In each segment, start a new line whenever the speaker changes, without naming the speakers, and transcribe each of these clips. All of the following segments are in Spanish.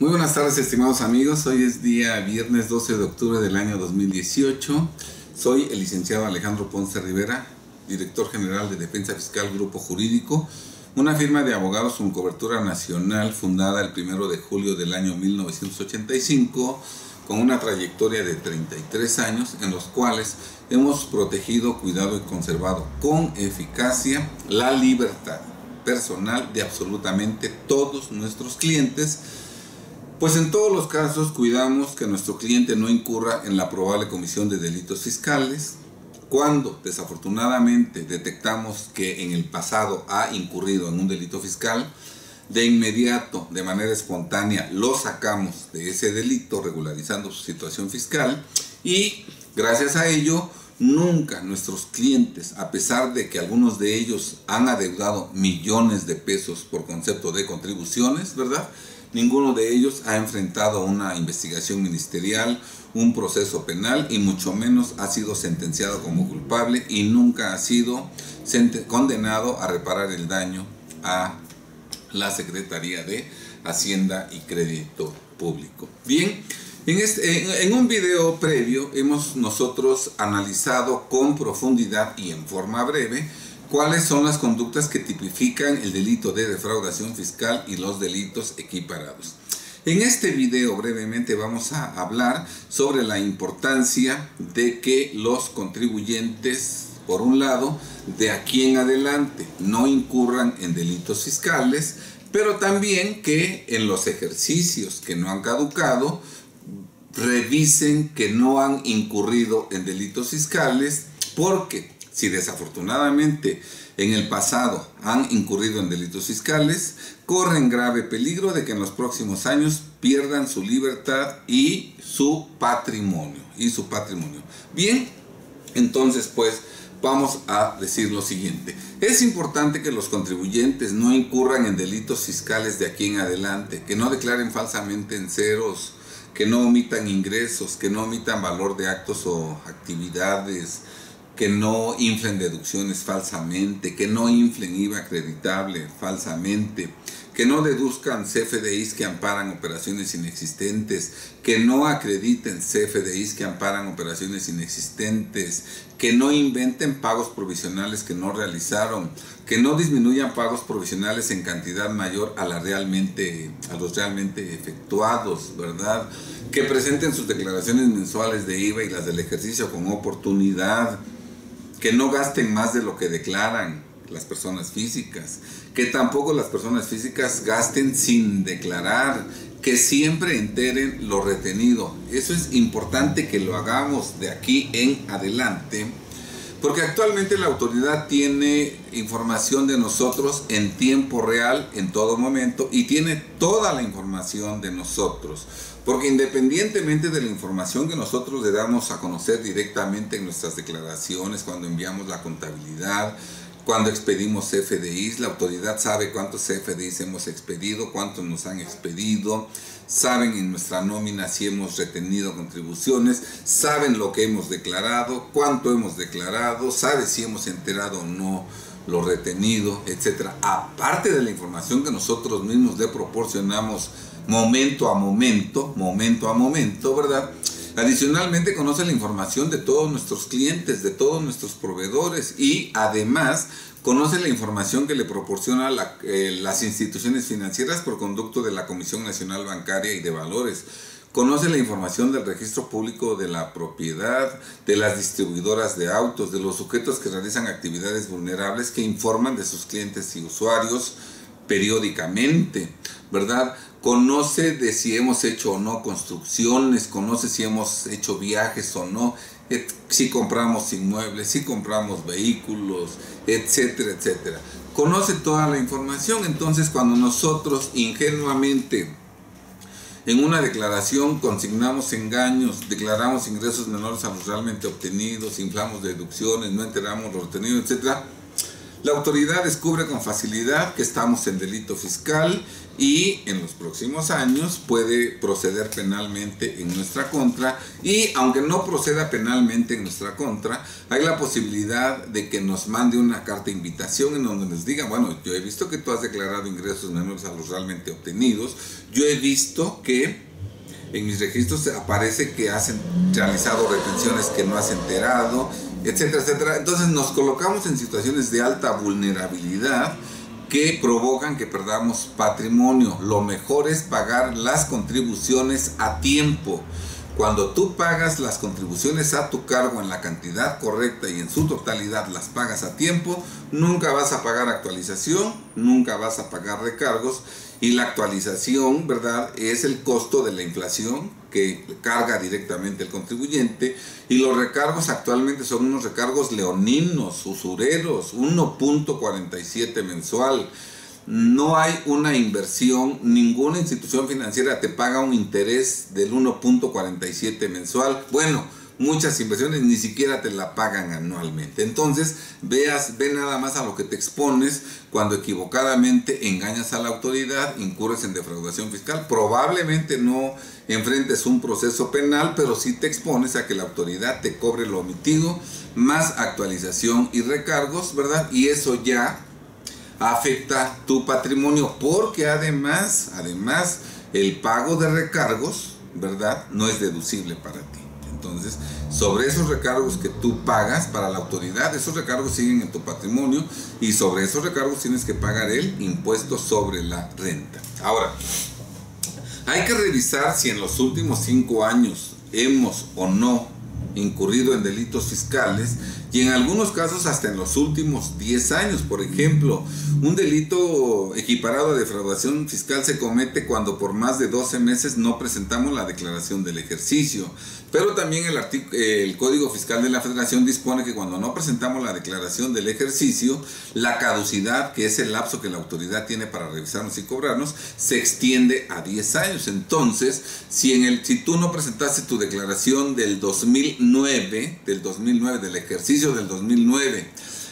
Muy buenas tardes, estimados amigos. Hoy es día viernes 12 de octubre del año 2018. Soy el licenciado Alejandro Ponce Rivera, director general de Defensa Fiscal Grupo Jurídico, una firma de abogados con cobertura nacional fundada el 1 de julio del año 1985 con una trayectoria de 33 años en los cuales hemos protegido, cuidado y conservado con eficacia la libertad personal de absolutamente todos nuestros clientes pues en todos los casos cuidamos que nuestro cliente no incurra en la probable comisión de delitos fiscales. Cuando desafortunadamente detectamos que en el pasado ha incurrido en un delito fiscal, de inmediato, de manera espontánea, lo sacamos de ese delito regularizando su situación fiscal y gracias a ello nunca nuestros clientes, a pesar de que algunos de ellos han adeudado millones de pesos por concepto de contribuciones, ¿verdad? Ninguno de ellos ha enfrentado una investigación ministerial, un proceso penal y mucho menos ha sido sentenciado como culpable y nunca ha sido condenado a reparar el daño a la Secretaría de Hacienda y Crédito Público. Bien, en, este, en, un video previo hemos nosotros analizado con profundidad y en forma breve cuáles son las conductas que tipifican el delito de defraudación fiscal y los delitos equiparados. En este video brevemente vamos a hablar sobre la importancia de que los contribuyentes, por un lado, de aquí en adelante no incurran en delitos fiscales, pero también que en los ejercicios que no han caducado, revisen que no han incurrido en delitos fiscales porque si desafortunadamente en el pasado han incurrido en delitos fiscales, corren grave peligro de que en los próximos años pierdan su libertad y su patrimonio. Y su patrimonio. Bien, entonces pues vamos a decir lo siguiente. Es importante que los contribuyentes no incurran en delitos fiscales de aquí en adelante, que no declaren falsamente en ceros, que no omitan ingresos, que no omitan valor de actos o actividades, que no inflen deducciones falsamente, que no inflen IVA acreditable falsamente, que no deduzcan CFDIs que amparan operaciones inexistentes, que no acrediten CFDIs que amparan operaciones inexistentes, que no inventen pagos provisionales que no realizaron, que no disminuyan pagos provisionales en cantidad mayor a, realmente, a los realmente efectuados, ¿verdad? Que presenten sus declaraciones mensuales de IVA y las del ejercicio con oportunidad, que no gasten más de lo que declaran las personas físicas, que tampoco las personas físicas gasten sin declarar, que siempre enteren lo retenido. Eso es importante que lo hagamos de aquí en adelante, porque actualmente la autoridad tiene información de nosotros en tiempo real, en todo momento, y tiene toda la información de nosotros. Porque independientemente de la información que nosotros le damos a conocer directamente en nuestras declaraciones, cuando enviamos la contabilidad, cuando expedimos CFDIs, la autoridad sabe cuántos CFDIs hemos expedido, cuántos nos han expedido, saben en nuestra nómina si hemos retenido contribuciones, saben lo que hemos declarado, cuánto hemos declarado, sabe si hemos enterado o no lo retenido, etc. Aparte de la información que nosotros mismos le proporcionamos momento a momento, momento a momento, ¿verdad? Adicionalmente conoce la información de todos nuestros clientes, de todos nuestros proveedores y además conoce la información que le proporciona eh, las instituciones financieras por conducto de la Comisión Nacional Bancaria y de Valores. Conoce la información del registro público de la propiedad, de las distribuidoras de autos, de los sujetos que realizan actividades vulnerables que informan de sus clientes y usuarios periódicamente, ¿verdad? Conoce de si hemos hecho o no construcciones, conoce si hemos hecho viajes o no, si compramos inmuebles, si compramos vehículos, etcétera, etcétera. Conoce toda la información, entonces cuando nosotros ingenuamente en una declaración consignamos engaños, declaramos ingresos menores a los realmente obtenidos, inflamos deducciones, no enteramos lo obtenido, etcétera, la autoridad descubre con facilidad que estamos en delito fiscal y en los próximos años puede proceder penalmente en nuestra contra y aunque no proceda penalmente en nuestra contra, hay la posibilidad de que nos mande una carta de invitación en donde nos diga, bueno, yo he visto que tú has declarado ingresos menores a los realmente obtenidos, yo he visto que en mis registros aparece que has realizado retenciones que no has enterado, etcétera, etcétera. Entonces nos colocamos en situaciones de alta vulnerabilidad que provocan que perdamos patrimonio. Lo mejor es pagar las contribuciones a tiempo. Cuando tú pagas las contribuciones a tu cargo en la cantidad correcta y en su totalidad las pagas a tiempo, nunca vas a pagar actualización, nunca vas a pagar recargos y la actualización, ¿verdad? Es el costo de la inflación que carga directamente el contribuyente y los recargos actualmente son unos recargos leoninos, usureros, 1.47 mensual. No hay una inversión, ninguna institución financiera te paga un interés del 1.47 mensual. Bueno, muchas inversiones ni siquiera te la pagan anualmente. Entonces, veas, ve nada más a lo que te expones cuando equivocadamente engañas a la autoridad, incurres en defraudación fiscal. Probablemente no enfrentes un proceso penal, pero sí te expones a que la autoridad te cobre lo omitido, más actualización y recargos, ¿verdad? Y eso ya afecta tu patrimonio, porque además, además, el pago de recargos, ¿verdad? No es deducible para ti. Entonces, sobre esos recargos que tú pagas para la autoridad, esos recargos siguen en tu patrimonio y sobre esos recargos tienes que pagar el impuesto sobre la renta. Ahora, hay que revisar si en los últimos cinco años hemos o no incurrido en delitos fiscales y en algunos casos hasta en los últimos 10 años. Por ejemplo, un delito equiparado a defraudación fiscal se comete cuando por más de 12 meses no presentamos la declaración del ejercicio. Pero también el, Código Fiscal de la Federación dispone que cuando no presentamos la declaración del ejercicio, la caducidad, que es el lapso que la autoridad tiene para revisarnos y cobrarnos, se extiende a 10 años. Entonces, si, en el, si tú no presentaste tu declaración del 2009, del 2009, del ejercicio del 2009,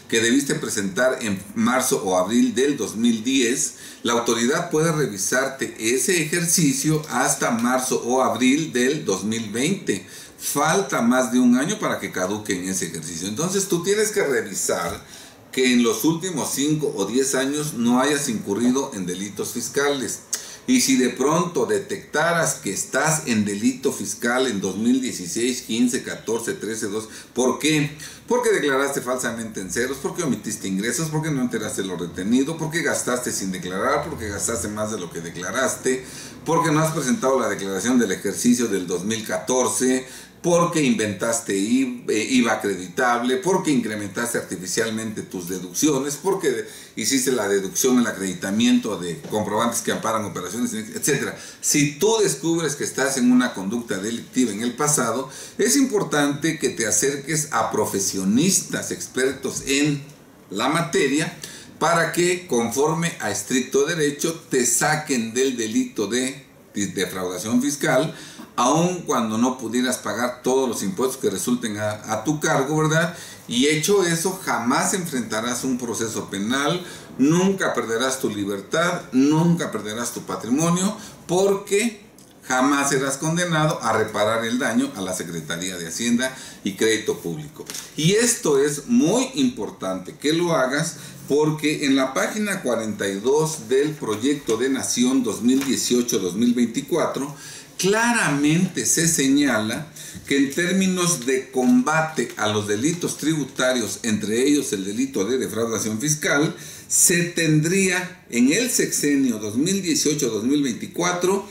que debiste presentar en marzo o abril del 2010, la autoridad puede revisarte ese ejercicio hasta marzo o abril del 2020. Falta más de un año para que caduque en ese ejercicio. Entonces tú tienes que revisar que en los últimos 5 o 10 años no hayas incurrido en delitos fiscales. Y si de pronto detectaras que estás en delito fiscal en 2016, 15, 14, 13, 2, ¿por qué? Porque declaraste falsamente en ceros, porque omitiste ingresos, porque no enteraste lo retenido, porque gastaste sin declarar, porque gastaste más de lo que declaraste, porque no has presentado la declaración del ejercicio del 2014, porque inventaste IVA acreditable, porque incrementaste artificialmente tus deducciones, porque hiciste la deducción, el acreditamiento de comprobantes que amparan operaciones, etc. Si tú descubres que estás en una conducta delictiva en el pasado, es importante que te acerques a profesionistas expertos en la materia para que conforme a estricto derecho te saquen del delito de defraudación fiscal aun cuando no pudieras pagar todos los impuestos que resulten a, tu cargo, ¿verdad? Y hecho eso, jamás enfrentarás un proceso penal, nunca perderás tu libertad, nunca perderás tu patrimonio, porque jamás serás condenado a reparar el daño a la Secretaría de Hacienda y Crédito Público. Y esto es muy importante que lo hagas porque en la página 42 del proyecto de Nación 2018-2024 claramente se señala que en términos de combate a los delitos tributarios, entre ellos el delito de defraudación fiscal, se tendría en el sexenio 2018-2024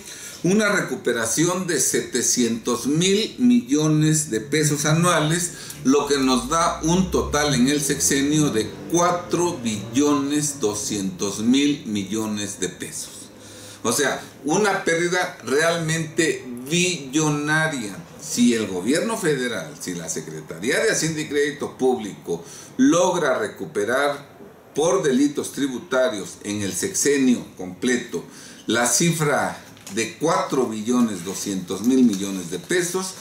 una recuperación de 700 mil millones de pesos anuales, lo que nos da un total en el sexenio de 4 billones 200 mil millones de pesos. O sea, una pérdida realmente billonaria. Si el gobierno federal, si la Secretaría de Hacienda y Crédito Público logra recuperar por delitos tributarios en el sexenio completo la cifra de 4 billones 200 mil millones de pesos,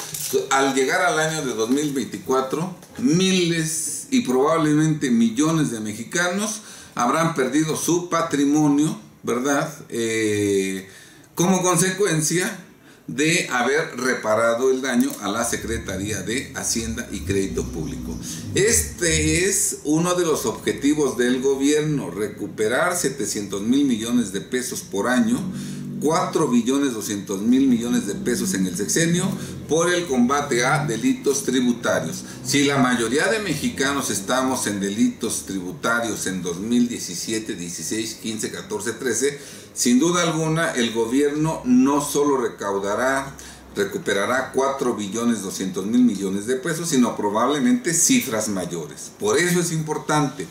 al llegar al año de 2024, miles y probablemente millones de mexicanos habrán perdido su patrimonio ¿verdad? Eh, como consecuencia de haber reparado el daño a la Secretaría de Hacienda y Crédito Público. Este es uno de los objetivos del gobierno, recuperar 700 mil millones de pesos por año 4 billones 200 mil millones de pesos en el sexenio por el combate a delitos tributarios. Si la mayoría de mexicanos estamos en delitos tributarios en 2017, 16, 15, 14, 13, sin duda alguna el gobierno no solo recaudará recuperará 4 billones 200 mil millones de pesos, sino probablemente cifras mayores. Por eso es importante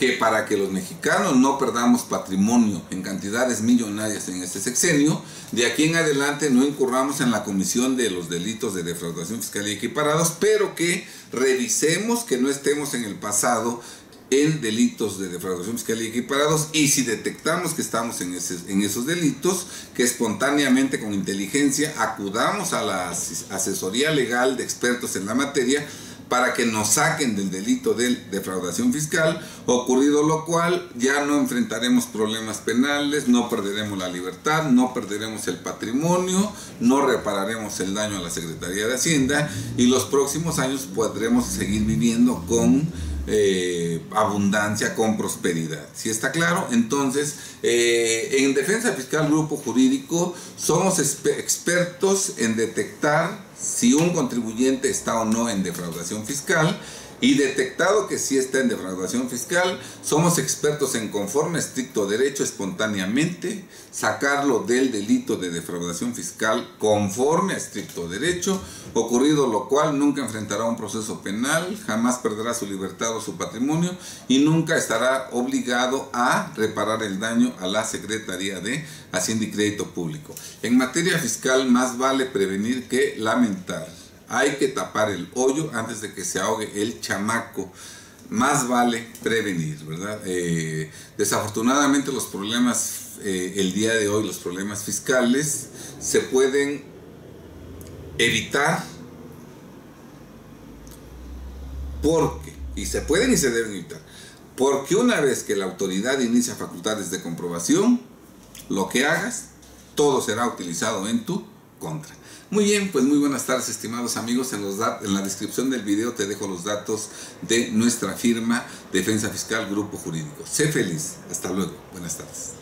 que para que los mexicanos no perdamos patrimonio en cantidades millonarias en este sexenio, de aquí en adelante no incurramos en la comisión de los delitos de defraudación fiscal y equiparados, pero que revisemos que no estemos en el pasado en delitos de defraudación fiscal y equiparados y si detectamos que estamos en, en esos delitos, que espontáneamente con inteligencia acudamos a la asesoría legal de expertos en la materia para que nos saquen del delito de defraudación fiscal, ocurrido lo cual ya no enfrentaremos problemas penales, no perderemos la libertad, no perderemos el patrimonio, no repararemos el daño a la Secretaría de Hacienda y los próximos años podremos seguir viviendo con eh, abundancia, con prosperidad. Si está claro, entonces eh, en defensa fiscal grupo jurídico somos expertos en detectar si un contribuyente está o no en defraudación fiscal y detectado que sí está en defraudación fiscal, somos expertos en conforme estricto derecho espontáneamente, sacarlo del delito de defraudación fiscal conforme a estricto derecho, ocurrido lo cual nunca enfrentará un proceso penal, jamás perderá su libertad o su patrimonio y nunca estará obligado a reparar el daño a la Secretaría de Hacienda y Crédito Público. En materia fiscal más vale prevenir que lamentar. Hay que tapar el hoyo antes de que se ahogue el chamaco. Más vale prevenir, ¿verdad? Eh, desafortunadamente los problemas, eh, el día de hoy, los problemas fiscales, se pueden evitar porque, y se pueden y se deben evitar, porque una vez que la autoridad inicia facultades de comprobación, lo que hagas, todo será utilizado en tu contra. Muy bien, pues muy buenas tardes estimados amigos. En, los en la descripción del video te dejo los datos de nuestra firma Defensa Fiscal Grupo Jurídico. Sé feliz. Hasta luego. Buenas tardes.